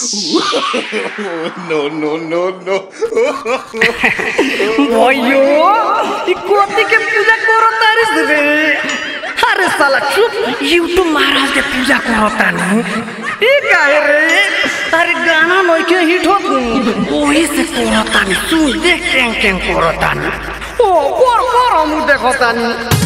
no, no, no, no. ভাইও কোথেকে পূজা করতারিস রে আরে সালা চুপ ইউ তো মহারাজকে পূজা করতানি এ গায় রে আরে গানা নইকে হিট হোক ওই সে করতানি তুই দেখ কেন কেন করতানি ও কর কর আমু দেখতানি